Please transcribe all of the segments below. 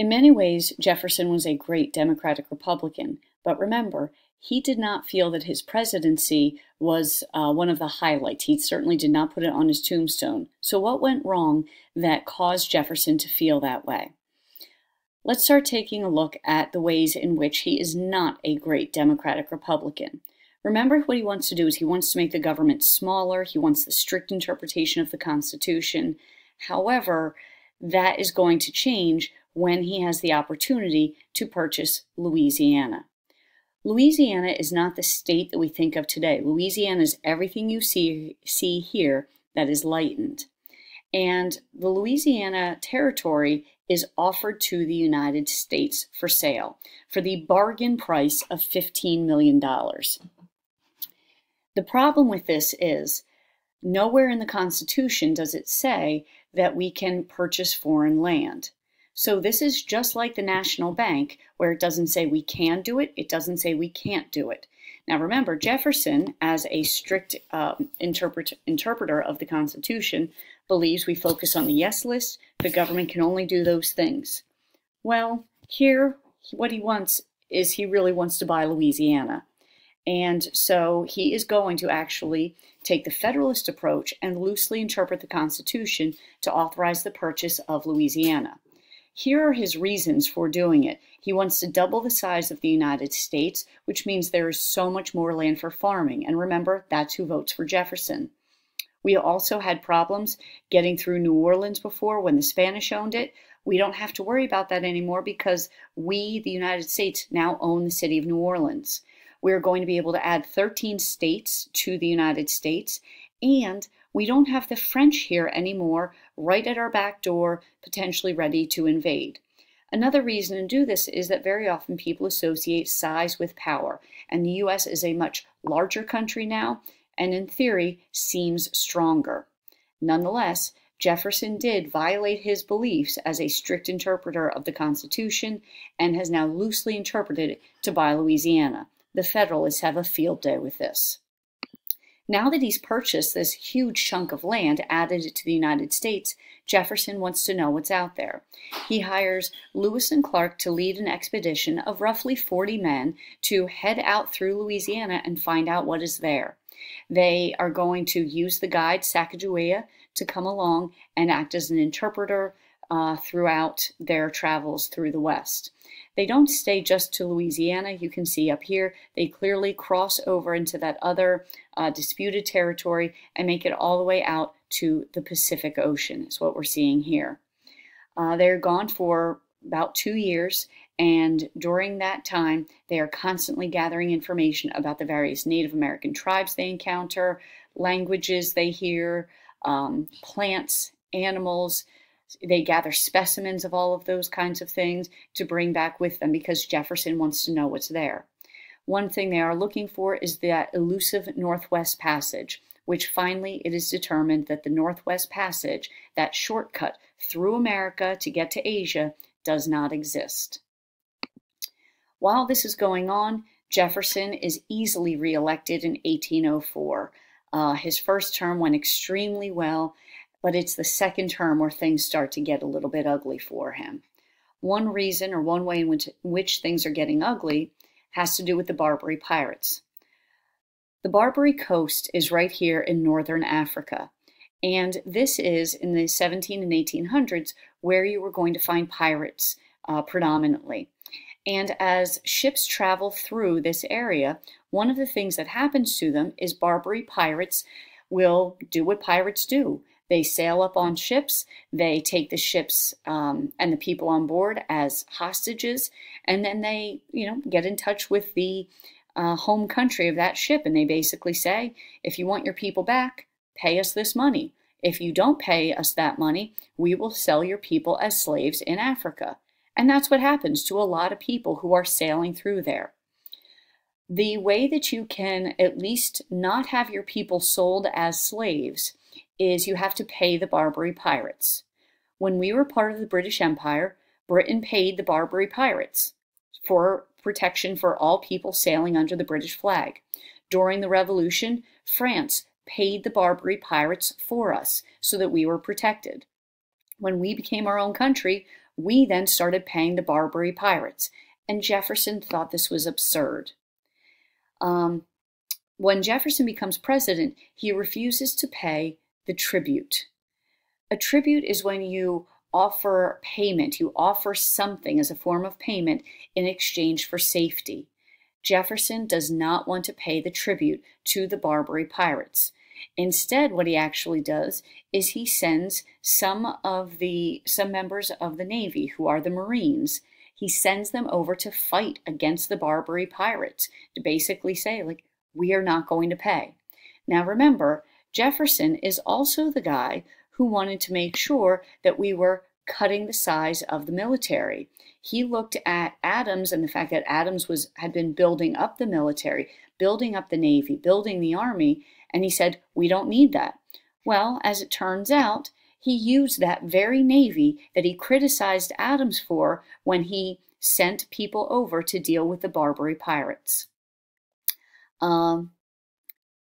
In many ways, Jefferson was a great Democratic Republican, but remember, he did not feel that his presidency was uh, one of the highlights. He certainly did not put it on his tombstone. So, what went wrong that caused Jefferson to feel that way? Let's start taking a look at the ways in which he is not a great Democratic Republican. Remember, what he wants to do is he wants to make the government smaller, he wants the strict interpretation of the Constitution. However, that is going to change when he has the opportunity to purchase Louisiana. Louisiana is not the state that we think of today. Louisiana is everything you see, see here that is lightened. And the Louisiana Territory is offered to the United States for sale for the bargain price of $15 million. The problem with this is nowhere in the Constitution does it say that we can purchase foreign land. So this is just like the National Bank, where it doesn't say we can do it, it doesn't say we can't do it. Now remember, Jefferson, as a strict um, interpret interpreter of the Constitution, believes we focus on the yes list, the government can only do those things. Well, here, what he wants is he really wants to buy Louisiana. And so he is going to actually take the Federalist approach and loosely interpret the Constitution to authorize the purchase of Louisiana. Here are his reasons for doing it. He wants to double the size of the United States, which means there is so much more land for farming. And remember, that's who votes for Jefferson. We also had problems getting through New Orleans before when the Spanish owned it. We don't have to worry about that anymore because we, the United States, now own the city of New Orleans. We're going to be able to add 13 states to the United States, and we don't have the French here anymore, right at our back door, potentially ready to invade. Another reason to do this is that very often people associate size with power, and the US is a much larger country now, and in theory seems stronger. Nonetheless, Jefferson did violate his beliefs as a strict interpreter of the Constitution and has now loosely interpreted it to buy Louisiana. The Federalists have a field day with this. Now that he's purchased this huge chunk of land, added it to the United States, Jefferson wants to know what's out there. He hires Lewis and Clark to lead an expedition of roughly 40 men to head out through Louisiana and find out what is there. They are going to use the guide Sacagawea to come along and act as an interpreter uh, throughout their travels through the West. They don't stay just to Louisiana. You can see up here, they clearly cross over into that other uh, disputed territory and make it all the way out to the Pacific Ocean, is what we're seeing here. Uh, they're gone for about two years, and during that time, they are constantly gathering information about the various Native American tribes they encounter, languages they hear, um, plants, animals, they gather specimens of all of those kinds of things to bring back with them because Jefferson wants to know what's there. One thing they are looking for is that elusive Northwest Passage, which finally it is determined that the Northwest Passage, that shortcut through America to get to Asia, does not exist. While this is going on, Jefferson is easily reelected in 1804. Uh, his first term went extremely well, but it's the second term where things start to get a little bit ugly for him. One reason or one way in which, which things are getting ugly has to do with the Barbary pirates. The Barbary coast is right here in northern Africa, and this is in the 17 and 1800s where you were going to find pirates uh, predominantly. And as ships travel through this area, one of the things that happens to them is Barbary pirates will do what pirates do. They sail up on ships, they take the ships um, and the people on board as hostages, and then they, you know, get in touch with the uh, home country of that ship, and they basically say, if you want your people back, pay us this money. If you don't pay us that money, we will sell your people as slaves in Africa. And that's what happens to a lot of people who are sailing through there. The way that you can at least not have your people sold as slaves is you have to pay the Barbary pirates. When we were part of the British Empire, Britain paid the Barbary pirates for protection for all people sailing under the British flag. During the Revolution, France paid the Barbary pirates for us so that we were protected. When we became our own country, we then started paying the Barbary pirates. And Jefferson thought this was absurd. Um, when Jefferson becomes president, he refuses to pay the tribute. A tribute is when you offer payment, you offer something as a form of payment in exchange for safety. Jefferson does not want to pay the tribute to the Barbary pirates. Instead, what he actually does is he sends some of the some members of the Navy who are the Marines. He sends them over to fight against the Barbary pirates to basically say like we are not going to pay. Now remember, Jefferson is also the guy who wanted to make sure that we were cutting the size of the military. He looked at Adams and the fact that Adams was had been building up the military, building up the navy, building the army, and he said, "We don't need that." Well, as it turns out, he used that very navy that he criticized Adams for when he sent people over to deal with the Barbary pirates. Um,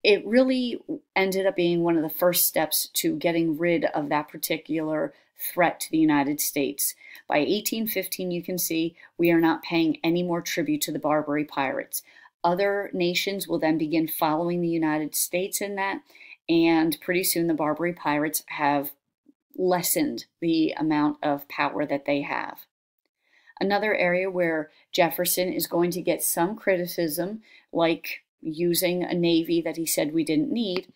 it really ended up being one of the first steps to getting rid of that particular threat to the United States. By 1815, you can see we are not paying any more tribute to the Barbary pirates. Other nations will then begin following the United States in that, and pretty soon the Barbary pirates have lessened the amount of power that they have. Another area where Jefferson is going to get some criticism, like using a navy that he said we didn't need,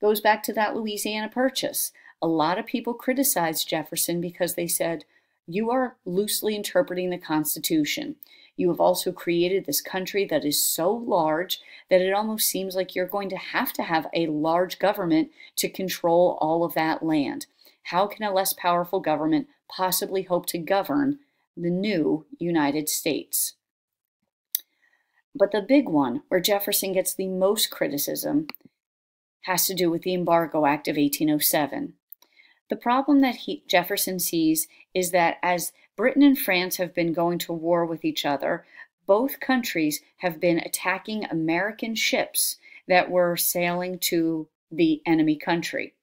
goes back to that Louisiana Purchase. A lot of people criticized Jefferson because they said, You are loosely interpreting the Constitution. You have also created this country that is so large that it almost seems like you're going to have to have a large government to control all of that land. How can a less powerful government possibly hope to govern the new United States? But the big one, where Jefferson gets the most criticism, has to do with the Embargo Act of 1807. The problem that he, Jefferson sees is that as Britain and France have been going to war with each other, both countries have been attacking American ships that were sailing to the enemy country.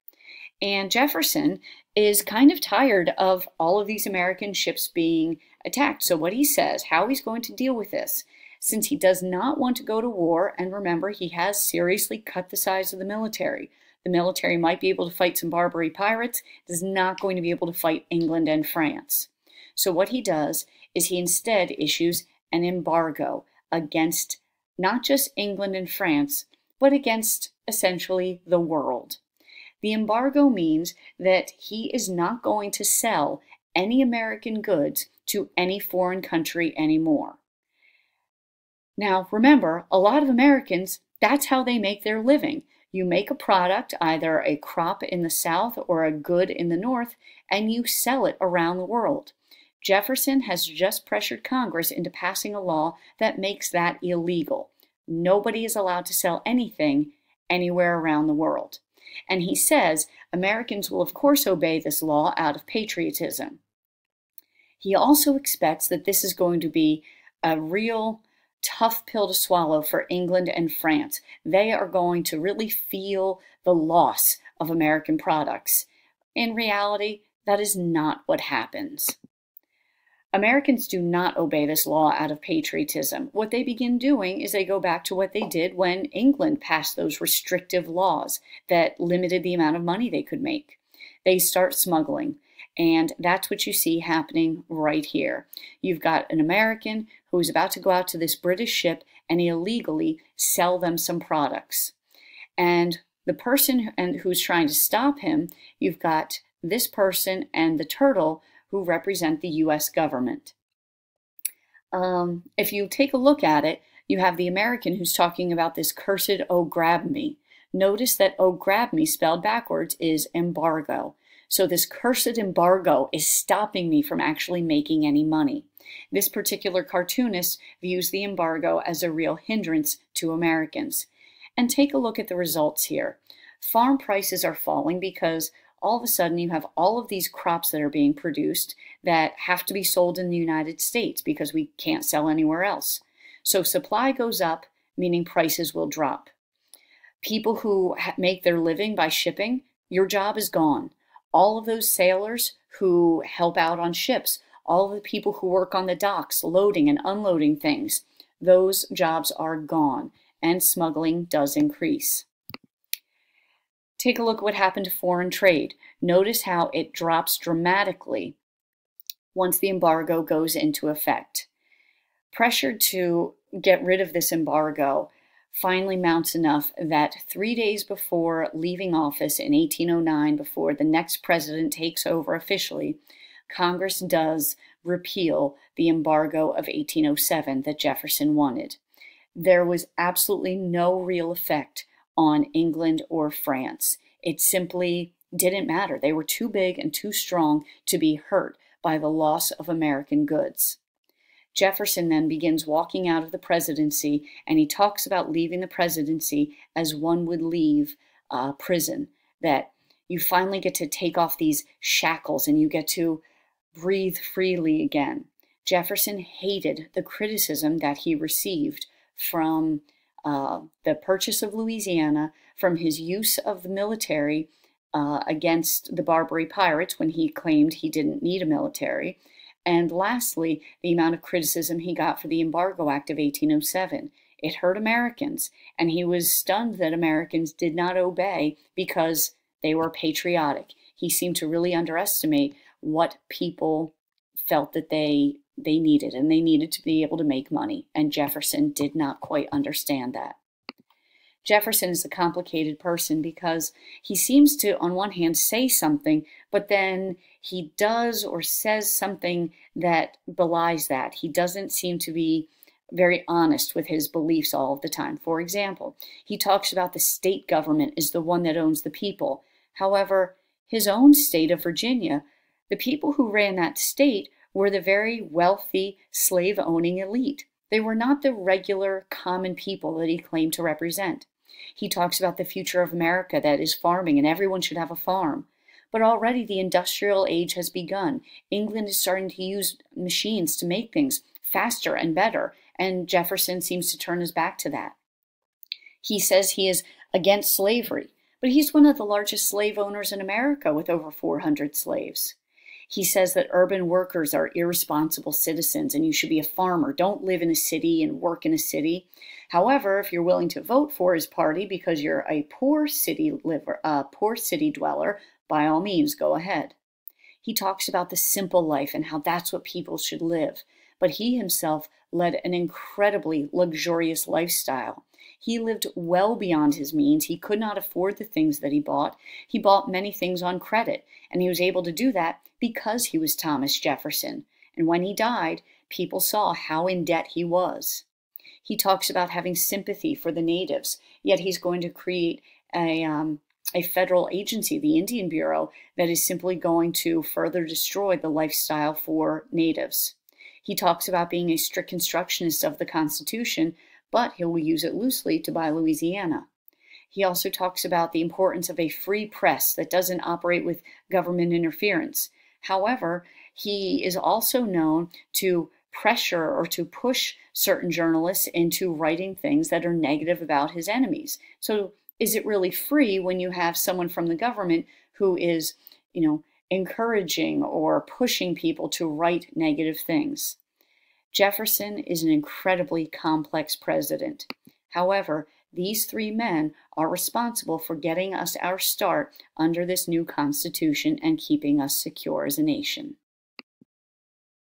And Jefferson is kind of tired of all of these American ships being attacked. So, what he says, how he's going to deal with this, since he does not want to go to war, and remember, he has seriously cut the size of the military. The military might be able to fight some Barbary pirates, it is not going to be able to fight England and France. So, what he does is he instead issues an embargo against not just England and France, but against essentially the world. The embargo means that he is not going to sell any American goods to any foreign country anymore. Now, remember, a lot of Americans, that's how they make their living. You make a product, either a crop in the South or a good in the North, and you sell it around the world. Jefferson has just pressured Congress into passing a law that makes that illegal. Nobody is allowed to sell anything anywhere around the world. And he says Americans will, of course, obey this law out of patriotism. He also expects that this is going to be a real tough pill to swallow for England and France. They are going to really feel the loss of American products. In reality, that is not what happens. Americans do not obey this law out of patriotism. What they begin doing is they go back to what they did when England passed those restrictive laws that limited the amount of money they could make. They start smuggling. And that's what you see happening right here. You've got an American who's about to go out to this British ship and illegally sell them some products. And the person and who's trying to stop him, you've got this person and the turtle who represent the US government. Um, if you take a look at it, you have the American who's talking about this cursed oh grab me. Notice that oh grab me spelled backwards is embargo. So this cursed embargo is stopping me from actually making any money. This particular cartoonist views the embargo as a real hindrance to Americans. And take a look at the results here. Farm prices are falling because all of a sudden you have all of these crops that are being produced that have to be sold in the United States because we can't sell anywhere else. So supply goes up, meaning prices will drop. People who make their living by shipping, your job is gone. All of those sailors who help out on ships, all the people who work on the docks, loading and unloading things, those jobs are gone, and smuggling does increase. Take a look at what happened to foreign trade. Notice how it drops dramatically once the embargo goes into effect. Pressure to get rid of this embargo finally mounts enough that three days before leaving office in 1809, before the next president takes over officially, Congress does repeal the embargo of 1807 that Jefferson wanted. There was absolutely no real effect on England or France. It simply didn't matter. They were too big and too strong to be hurt by the loss of American goods. Jefferson then begins walking out of the presidency and he talks about leaving the presidency as one would leave uh, prison, that you finally get to take off these shackles and you get to breathe freely again. Jefferson hated the criticism that he received from uh, the purchase of Louisiana, from his use of the military uh, against the Barbary pirates when he claimed he didn't need a military, and lastly, the amount of criticism he got for the Embargo Act of 1807. It hurt Americans, and he was stunned that Americans did not obey because they were patriotic. He seemed to really underestimate what people felt that they they needed and they needed to be able to make money and Jefferson did not quite understand that. Jefferson is a complicated person because he seems to on one hand say something but then he does or says something that belies that. He doesn't seem to be very honest with his beliefs all of the time. For example, he talks about the state government is the one that owns the people. However, his own state of Virginia the people who ran that state were the very wealthy, slave owning elite. They were not the regular, common people that he claimed to represent. He talks about the future of America that is farming and everyone should have a farm. But already the industrial age has begun. England is starting to use machines to make things faster and better, and Jefferson seems to turn his back to that. He says he is against slavery, but he's one of the largest slave owners in America with over 400 slaves. He says that urban workers are irresponsible citizens and you should be a farmer. Don't live in a city and work in a city. However, if you're willing to vote for his party because you're a poor city liver, uh, poor city dweller, by all means, go ahead. He talks about the simple life and how that's what people should live. But he himself led an incredibly luxurious lifestyle. He lived well beyond his means. He could not afford the things that he bought. He bought many things on credit, and he was able to do that because he was Thomas Jefferson, and when he died, people saw how in debt he was. He talks about having sympathy for the natives, yet he's going to create a, um, a federal agency, the Indian Bureau, that is simply going to further destroy the lifestyle for natives. He talks about being a strict constructionist of the Constitution, but he will use it loosely to buy Louisiana. He also talks about the importance of a free press that doesn't operate with government interference. However, he is also known to pressure or to push certain journalists into writing things that are negative about his enemies. So is it really free when you have someone from the government who is, you know, encouraging or pushing people to write negative things? Jefferson is an incredibly complex president. However, these three men are responsible for getting us our start under this new Constitution and keeping us secure as a nation.